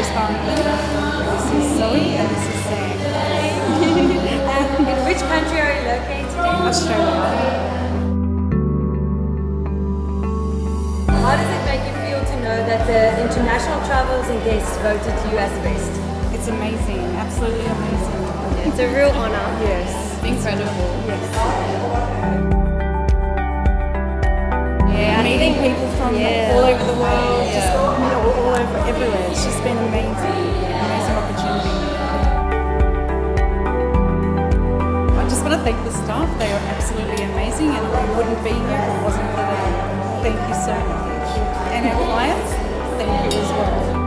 is This is Zoe and this is Sam. Um, in which country are you located in? Australia. How does it make you feel to know that the international travelers and guests voted you as the best? It's amazing, absolutely amazing. It's a real honour. Yes. Incredible. Yes. Yeah, meeting people from Yeah. all want to thank the staff. They are absolutely amazing, and we wouldn't be here if it wasn't for them. Thank you so much. And our clients, thank you as well.